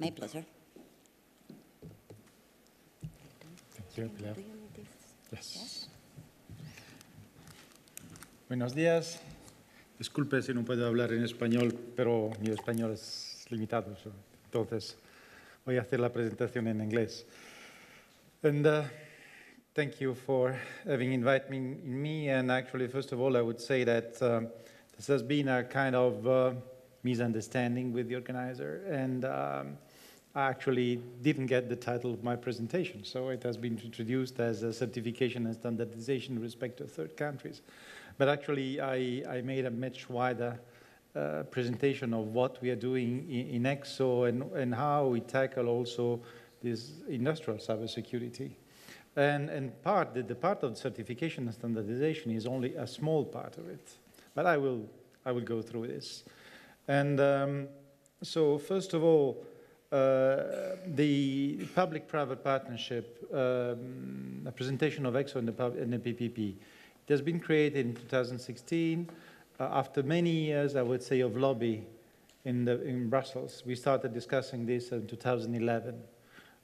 My pleasure. Thank you, Pilar. Do you need this? Yes. Buenos días. Disculpe si no puedo hablar en español, pero mi español es limitado, so- entonces voy a hacer la presentación en inglés. And uh, thank you for having invited me, me. And actually, first of all, I would say that um, this has been a kind of uh, misunderstanding with the organizer, and um, I actually didn't get the title of my presentation, so it has been introduced as a certification and standardization in respect to third countries. But actually, I, I made a much wider uh, presentation of what we are doing in, in ECSO and, and how we tackle also this industrial cybersecurity. And, and part, the, the part of certification and standardization is only a small part of it. But I will, I will go through this. And um, so, first of all, the public-private partnership, um, a presentation of ECSO and the, pub- the PPP, it has been created in 2016 uh, after many years, I would say, of lobby in, the, in Brussels. We started discussing this in 2011.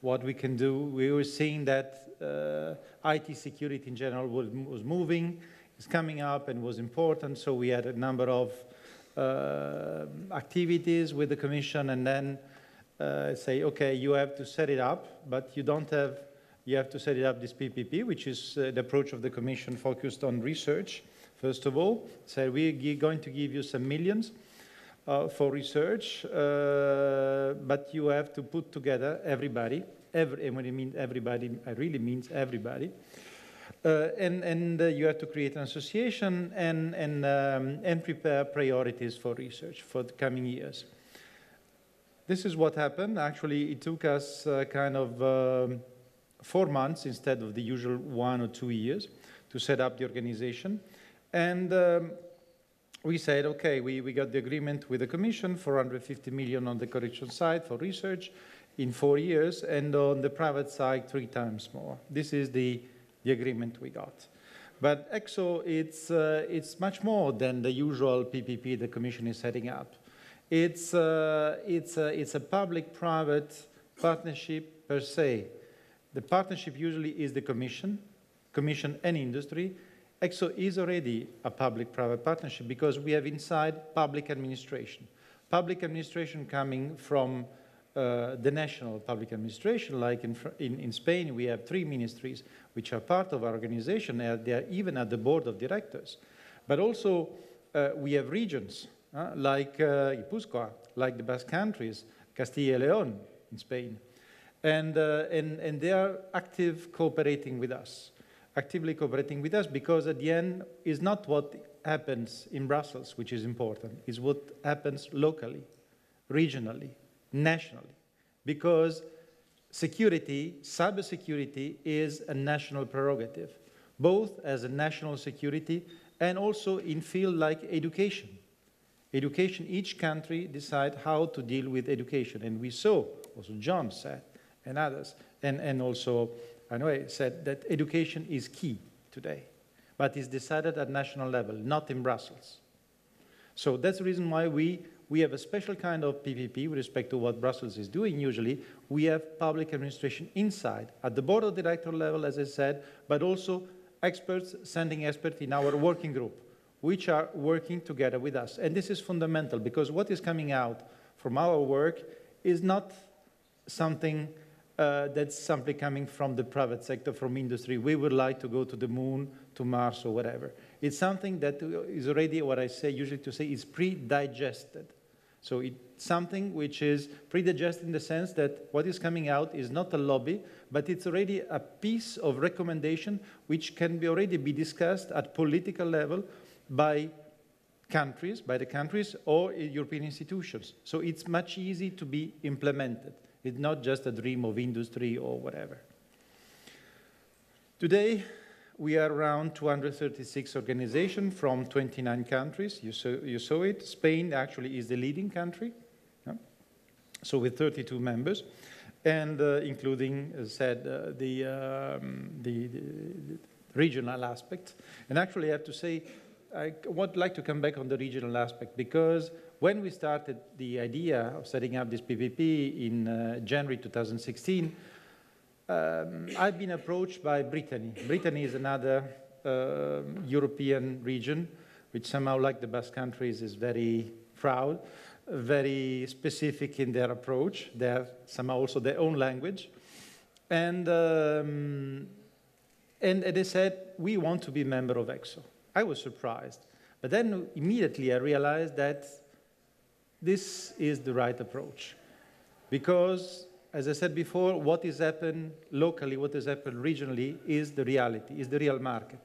What we can do, we were seeing that uh, IT security in general was, was moving, is coming up and was important, so we had a number of uh, activities with the Commission and then uh, say, okay, you have to set it up, but you don't have, you have to set it up this PPP, which is uh, the approach of the Commission focused on research, first of all. So we're going to give you some millions uh, for research, uh, but you have to put together everybody, every, and when I mean everybody, I really means everybody. Uh, and and uh, you have to create an association and, and, um, and prepare priorities for research for the coming years. This is what happened. Actually, it took us uh, kind of um, four months instead of the usual one or two years to set up the organization. And um, we said, okay, we, we got the agreement with the Commission, 450 million on the correction side for research in four years, and on the private side, three times more. This is the, the agreement we got. But ECSO, it's, uh, it's much more than the usual PPP the Commission is setting up. It's, it's, a, it's a public-private partnership per se. The partnership usually is the Commission, Commission and industry. ECSO is already a public-private partnership because we have inside public administration. Public administration coming from uh, the national public administration, like in, in, in Spain, we have three ministries which are part of our organization, they are even at the board of directors. But also, uh, we have regions, uh, like uh, Guipúzcoa, like the Basque countries, Castilla y León in Spain. And, uh, and, and they are active cooperating with us, actively cooperating with us because at the end is not what happens in Brussels, which is important, is what happens locally, regionally, nationally. Because security, cybersecurity is a national prerogative, both as a national security and also in field like education. Education, each country decide how to deal with education. And we saw, also John said, and others, and, and also I said that education is key today, but it's decided at national level, not in Brussels. So that's the reason why we, we have a special kind of PPP with respect to what Brussels is doing usually. We have public administration inside, at the board of director level, as I said, but also experts, sending experts in our working group, which are working together with us. And this is fundamental because what is coming out from our work is not something uh, that's simply coming from the private sector, from industry. We would like to go to the moon, to Mars, or whatever. It's something that is already what I say, usually to say, is pre-digested. So it's something which is pre-digested in the sense that what is coming out is not a lobby, but it's already a piece of recommendation which can be already be discussed at political level by countries, by the countries or European institutions. So it's much easier to be implemented. It's not just a dream of industry or whatever. Today, we are around 236 organizations from 29 countries. You saw, you saw it. Spain actually is the leading country, yeah? so with 32 members, and uh, including, as I said, uh, the, um, the, the, the regional aspect. And actually, I have to say, I would like to come back on the regional aspect because when we started the idea of setting up this PPP in uh, January 2016, um, I've been approached by Brittany. Brittany is another uh, European region, which somehow, like the Basque countries, is very proud, very specific in their approach. They have somehow also their own language. And, um, and, they said, we want to be member of ECSO. I was surprised. But then immediately I realized that this is the right approach. Because, as I said before, what is happened locally, what has happened regionally is the reality, is the real market,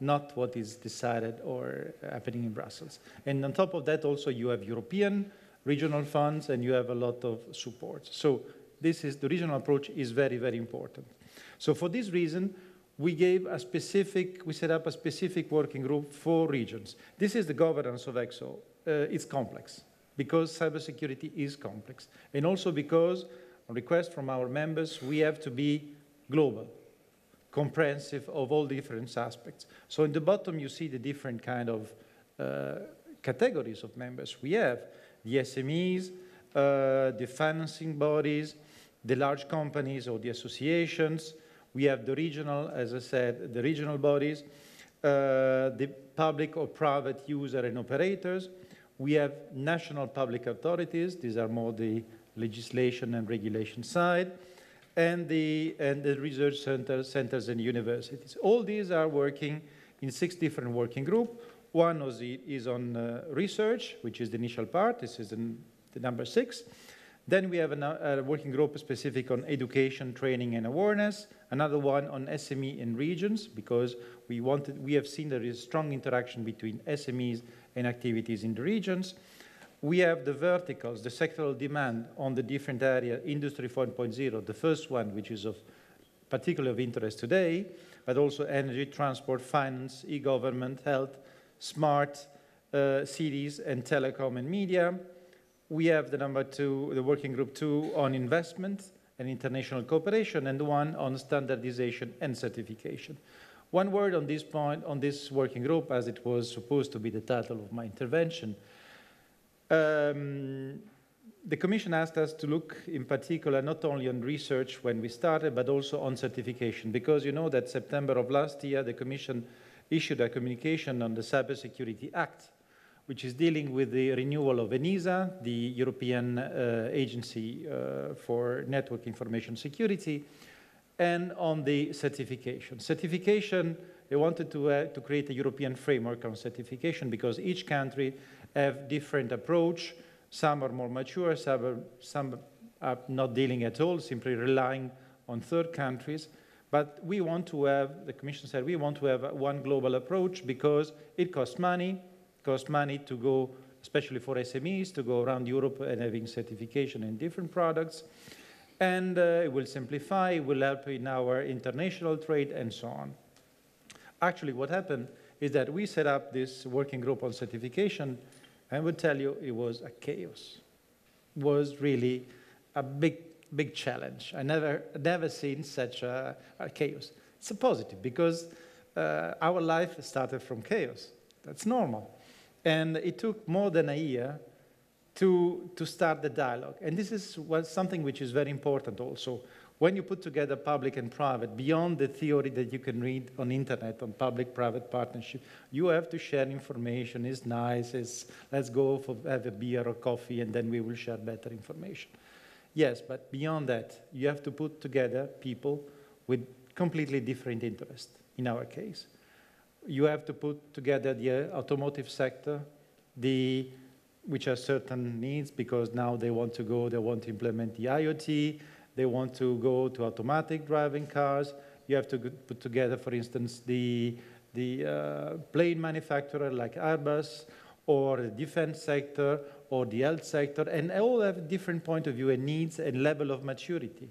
not what is decided or uh, happening in Brussels. And on top of that, also you have European regional funds and you have a lot of support. So this is, the regional approach is very, very important. So for this reason, we gave a specific, we set up a specific working group for regions. This is the governance of ECSO. Uh, it's complex because cybersecurity is complex. And also because, on request from our members, we have to be global, comprehensive of all different aspects. So in the bottom, you see the different kind of uh, categories of members. We have the SMEs, uh, the financing bodies, the large companies or the associations. We have the regional, as I said, the regional bodies, uh, the public or private user and operators, we have national public authorities. These are more the legislation and regulation side. And the, and the research centers, centers and universities. All these are working in six different working groups. One is on uh, research, which is the initial part. This is the, the number six. Then we have a, working group specific on education, training, and awareness. Another one on SME and regions, because we wanted, we have seen there is strong interaction between SMEs and activities in the regions. We have the verticals, the sectoral demand on the different area, Industry 4.0, the first one, which is of particular of interest today, but also energy, transport, finance, e-government, health, smart uh, cities, and telecom and media. We have the number two, the working group two on investment and international cooperation, and one on standardization and certification. One word on this point, on this working group, as it was supposed to be the title of my intervention. Um, the Commission asked us to look in particular not only on research when we started, but also on certification, because you know that September of last year, the Commission issued a communication on the Cybersecurity Act, which is dealing with the renewal of ENISA, the European uh, Agency uh, for Network Information Security, and on the certification. Certification, they wanted to, uh, to create a European framework on certification because each country have different approach. Some are more mature, some are, some are not dealing at all, simply relying on third countries. But we want to have, the Commission said, we want to have one global approach because it costs money, costs money to go, especially for SMEs, to go around Europe and having certification in different products and uh, it will simplify, it will help in our international trade, and so on. Actually, what happened is that we set up this working group on certification, and I would tell you it was a chaos. It was really a big, big challenge. I never, never seen such a, a chaos. It's a positive because uh, our life started from chaos. That's normal. And it took more than a year to, to start the dialogue. And this is what, something which is very important also. When you put together public and private, beyond the theory that you can read on internet on public-private partnership, you have to share information. It's nice, it's, let's go for have a beer or coffee and then we will share better information. Yes, but beyond that, you have to put together people with completely different interests, in our case. You have to put together the automotive sector, the which are certain needs because now they want to go, they want to implement the IoT, they want to go to automatic driving cars. You have to put together, for instance, the, the uh, plane manufacturer like Airbus or the defense sector or the health sector, and all have different point of view and needs and level of maturity.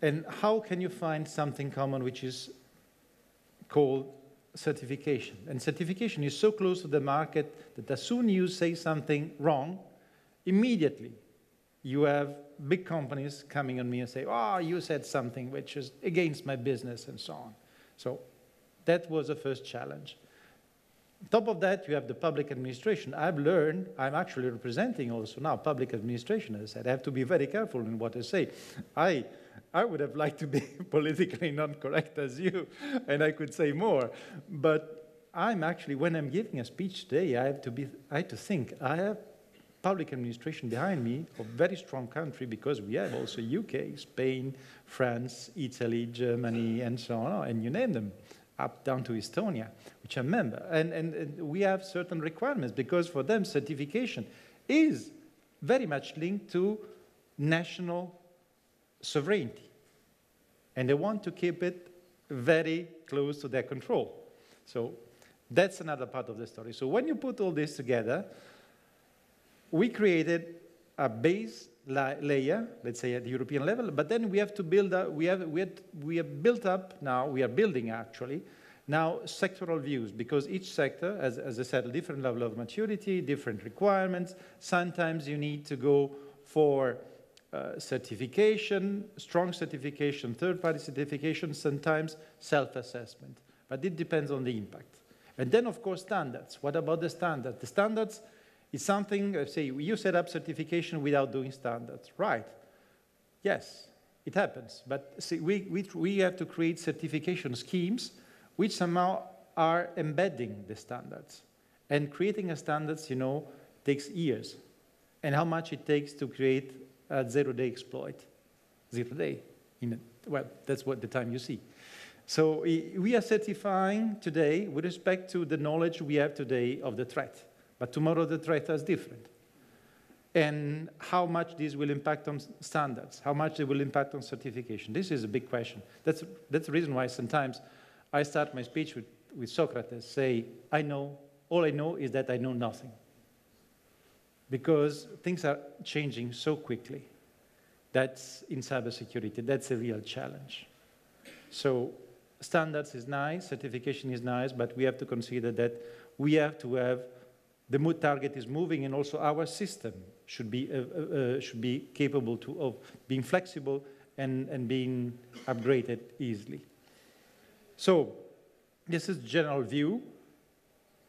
And how can you find something common which is called certification. And certification is so close to the market that as soon as you say something wrong, immediately you have big companies coming on me and say, oh, you said something which is against my business and so on. So that was the first challenge. On top of that, you have the public administration. I've learned, I'm actually representing also now public administration, as I said. I have to be very careful in what I say. I, I would have liked to be politically non-correct as you, and I could say more. But I'm actually, when I'm giving a speech today, I have to, be, I have to think, I have public administration behind me of very strong country because we have also UK, Spain, France, Italy, Germany, and so on, and you name them up down to Estonia, which I member. And, and, and, we have certain requirements because for them certification is very much linked to national sovereignty. And they want to keep it very close to their control. So that's another part of the story. So when you put all this together, we created a base la layer, let's say at the European level, but then we have to build up, we have, we, we have built up now, we are building actually, now sectoral views, because each sector, as, as I said, a different level of maturity, different requirements. Sometimes you need to go for uh, certification, strong certification, third-party certification, sometimes self-assessment. But it depends on the impact. And then, of course, standards. What about the standards? The standards is something, uh, say, you set up certification without doing standards. Right. Yes, it happens. But see, we, we, we have to create certification schemes which somehow are embedding the standards. And creating a standards, you know, takes years. And how much it takes to create Uh, a zero-day exploit. Zero day. In a, well, that's what the time you see. So we are certifying today with respect to the knowledge we have today of the threat. But tomorrow the threat is different. And how much this will impact on standards, how much it will impact on certification. This is a big question. That's, that's the reason why sometimes I start my speech with, with Socrates, say, I know, all I know is that I know nothing. Because things are changing so quickly. That's in cybersecurity, that's a real challenge. So standards is nice, certification is nice, but we have to consider that we have to have the target is moving and also our system should be, uh, uh, uh, should be capable to, of being flexible and, and being upgraded easily. So this is general view.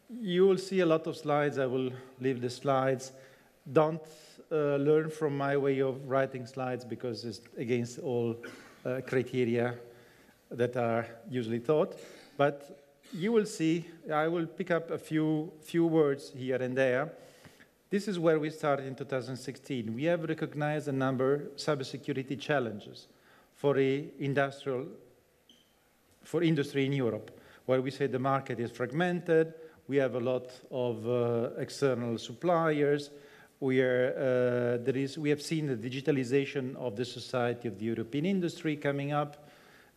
You will see a lot of slides. I will leave the slides. Don't uh, learn from my way of writing slides because it's against all uh, criteria that are usually taught. But you will see, I will pick up a few, few words here and there. This is where we started in 2016. We have recognized a number of cybersecurity challenges for the industrial, for industry in Europe, where we say the market is fragmented, we have a lot of uh, external suppliers, we, are, uh, there is, we have seen the digitalization of the society of the European industry coming up,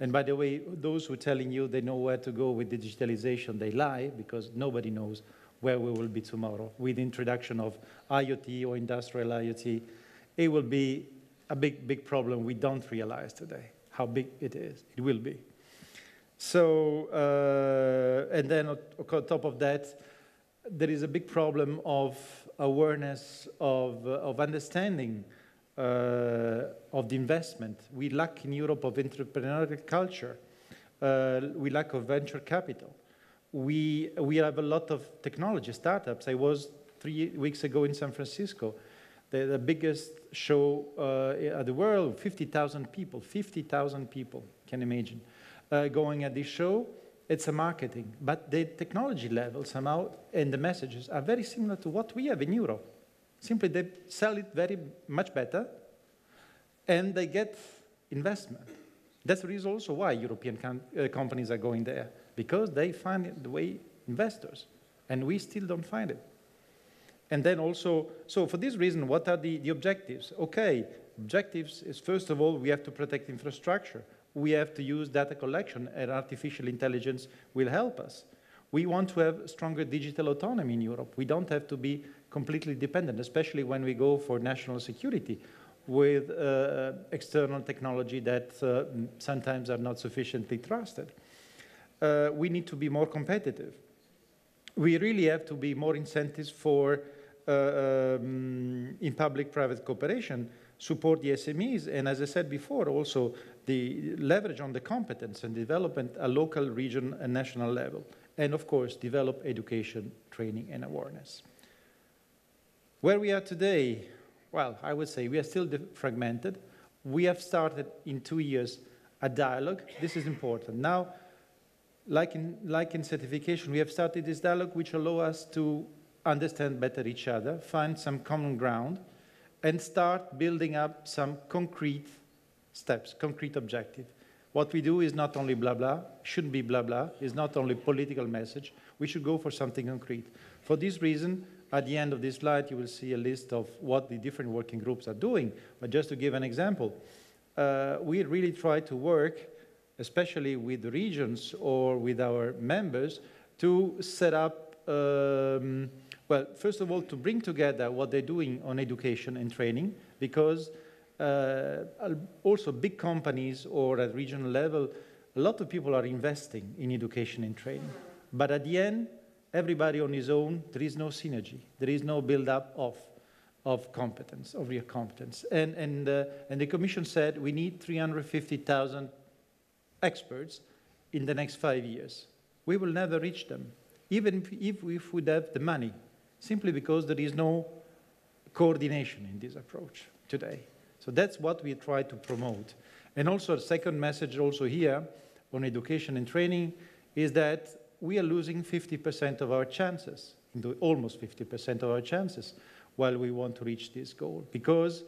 and by the way, those who are telling you they know where to go with digitalization, they lie because nobody knows where we will be tomorrow. With the introduction of IoT or industrial IoT, it will be a big, big problem we don't realize today, how big it is. It will be. So, uh, and then on top of that, there is a big problem of awareness, of, of understanding uh, of the investment. We lack in Europe of entrepreneurial culture. Uh, we lack of venture capital. We, we have a lot of technology startups. I was three weeks ago in San Francisco, the, the biggest show uh, at the world, 50,000 people, 50,000 people, can imagine, uh, going at this show. It's a marketing, but the technology level somehow and the messages are very similar to what we have in Europe. Simply they sell it very much better and they get investment. That's the reason also why European com uh, companies are going there, because they find the way investors, and we still don't find it. And then also, so for this reason, what are the, the objectives? Okay, objectives is first of all, we have to protect infrastructure. We have to use data collection, and artificial intelligence will help us. We want to have stronger digital autonomy in Europe. We don't have to be completely dependent, especially when we go for national security with uh, external technology that uh, sometimes are not sufficiently trusted. Uh, we need to be more competitive. We really have to be more incentives for, uh, um, in public-private cooperation, support the SMEs, and as I said before, also the leverage on the competence and development at local, region, and national level and of course, develop education, training, and awareness. Where we are today, well, I would say we are still fragmented. We have started in two years a dialogue. This is important. Now, like in, like in certification, we have started this dialogue which allow us to understand better each other, find some common ground, and start building up some concrete steps, concrete objective. What we do is not only blah blah, shouldn't be blah blah, is not only political message, we should go for something concrete. For this reason, at the end of this slide, you will see a list of what the different working groups are doing. But just to give an example, uh, we really try to work, especially with the regions or with our members, to set up, um, well, first of all, to bring together what they're doing on education and training, because also big companies or at regional level, a lot of people are investing in education and training. But at the end, everybody on his own, there is no synergy. There is no build-up of, of competence, of real competence. And, and, uh, and the Commission said we need 350,000 experts in the next five years. We will never reach them, even if, if we would have the money, simply because there is no coordination in this approach today. So that's what we try to promote. And also a second message also here on education and training is that we are losing 50% of our chances, almost 50% of our chances, while we want to reach this goal. Because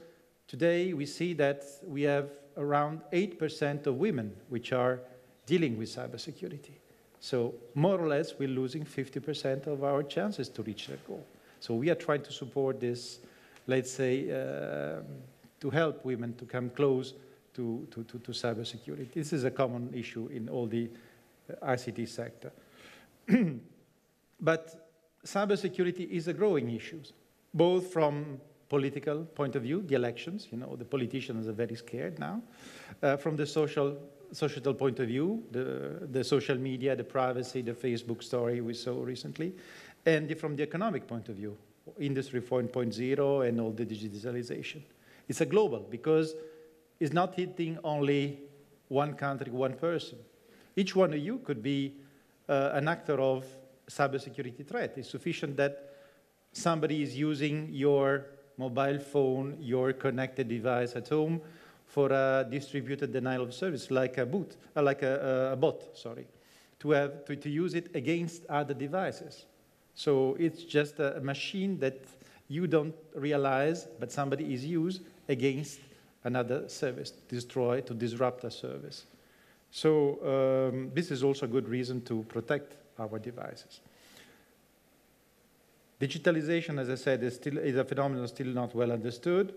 today we see that we have around 8% of women which are dealing with cybersecurity. So more or less, we're losing 50% of our chances to reach that goal. So we are trying to support this, let's say, uh, to help women to come close to, to, to, to cybersecurity. This is a common issue in all the uh, ICT sector. but cybersecurity is a growing issue, both from political point of view, the elections, you know, the politicians are very scared now. Uh, from the social, societal point of view, the, the social media, the privacy, the Facebook story we saw recently, and from the economic point of view, Industry 4.0 and all the digitalization. It's a global because it's not hitting only one country, one person. Each one of you could be uh, an actor of cybersecurity threat. It's sufficient that somebody is using your mobile phone, your connected device at home for a distributed denial of service, like a boot, uh, like a, a, bot, sorry, to have to, to use it against other devices. So it's just a, machine that you don't realize, but somebody is used against another service, destroy, to disrupt a service. So um, this is also a good reason to protect our devices. Digitalization, as I said, is, still, is a phenomenon still not well understood.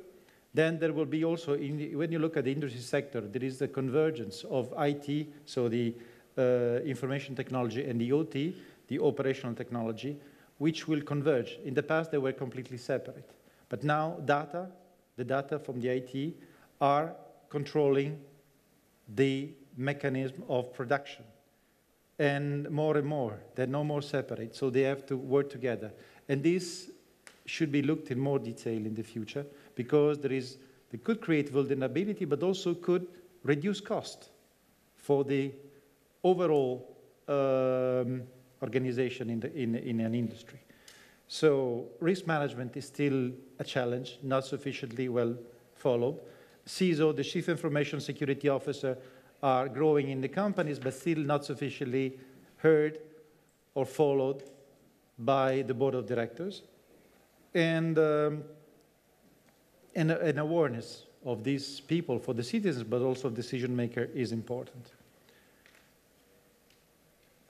Then there will be also, the, when you look at the industry sector, there is the convergence of IT, so the uh, information technology and the OT, the operational technology, which will converge. In the past, they were completely separate. But now data, the data from the IT, are controlling the mechanism of production. And more and more, they're no more separate, so they have to work together. And this should be looked in more detail in the future because there is, they could create vulnerability, but also could reduce cost for the overall um, organization in, the, in, in an industry. So risk management is still a challenge, not sufficiently well followed. CISO, the Chief Information Security Officer, are growing in the companies, but still not sufficiently heard or followed by the board of directors. And, um, and an awareness of these people for the citizens, but also decision maker is important.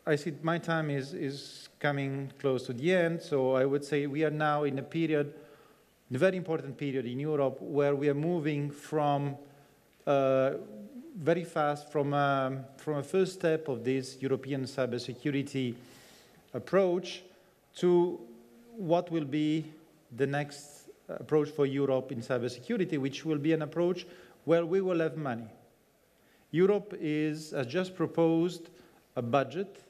I see my time is, is coming close to the end, so I would say we are now in a period, a very important period in Europe, where we are moving from uh, very fast from a, um, from a first step of this European cybersecurity approach to what will be the next approach for Europe in cybersecurity, which will be an approach where we will have money. Europe is, has just proposed a budget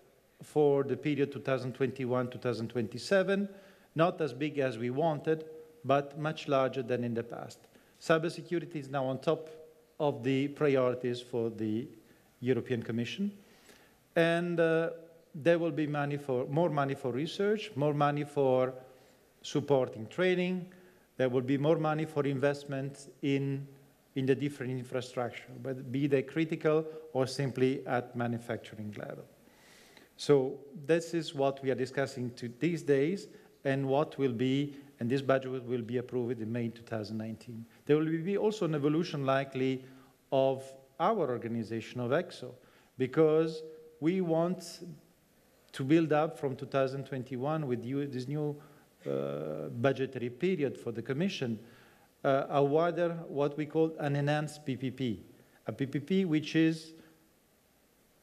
for the period 2021-2027, not as big as we wanted, but much larger than in the past. Cybersecurity is now on top of the priorities for the European Commission. And uh, there will be money for, more money for research, more money for supporting training, there will be more money for investment in, in the different infrastructure, but be they critical or simply at manufacturing level. So this is what we are discussing to these days and what will be, and this budget will be approved in May 2019. There will be also an evolution likely of our organization of ECSO, because we want to build up from 2021 with you, this new uh, budgetary period for the Commission, uh, a wider, what we call an enhanced PPP. A PPP which is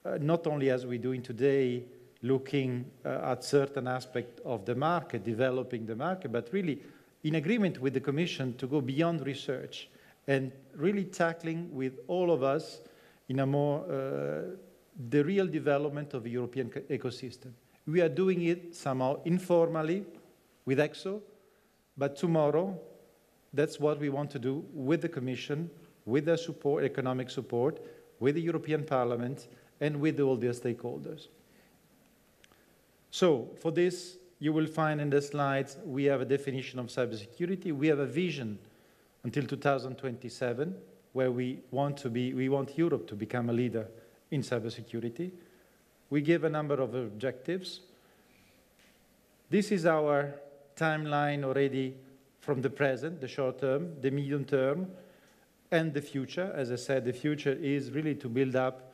uh, not only as we're doing today, looking uh, at certain aspects of the market, developing the market, but really in agreement with the Commission to go beyond research and really tackling with all of us in a more, uh, the real development of the European ecosystem. We are doing it somehow informally with ECSO, but tomorrow, that's what we want to do with the Commission, with the support, economic support, with the European Parliament, and with all the stakeholders. So for this, you will find in the slides, we have a definition of cybersecurity. We have a vision until 2027, where we want to be, we want Europe to become a leader in cybersecurity. We give a number of objectives. This is our timeline already from the present, the short term, the medium term, and the future. As I said, the future is really to build up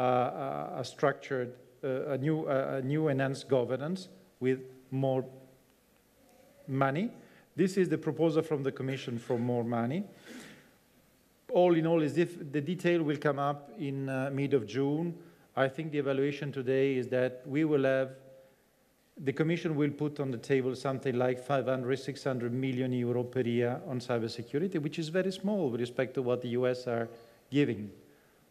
a structured, uh, a, new, a new enhanced governance with more money. This is the proposal from the Commission for more money. All in all, is if the detail will come up in uh, mid of June. I think the evaluation today is that we will have, the Commission will put on the table something like 500, 600 million euro per year on cybersecurity, which is very small with respect to what the US are giving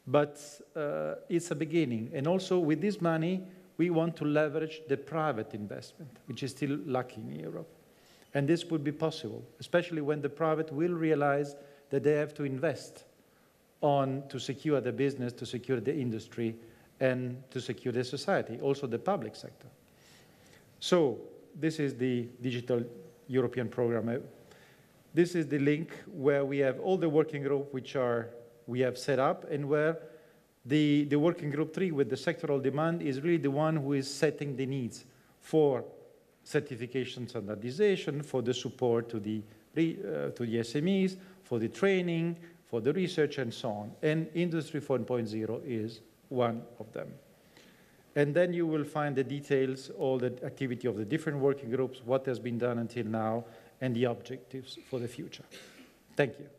but uh, it's a beginning. And also with this money, we want to leverage the private investment, which is still lacking in Europe. And this would be possible, especially when the private will realize that they have to invest on to secure the business, to secure the industry, and to secure the society, also the public sector. So this is the Digital European Program. This is the link where we have all the working group which are we have set up and where the, the working group three with the sectoral demand is really the one who is setting the needs for certification standardization, for the support to the, uh, to the SMEs, for the training, for the research and so on. And Industry 4.0 is one of them. And then you will find the details, all the activity of the different working groups, what has been done until now, and the objectives for the future. Thank you.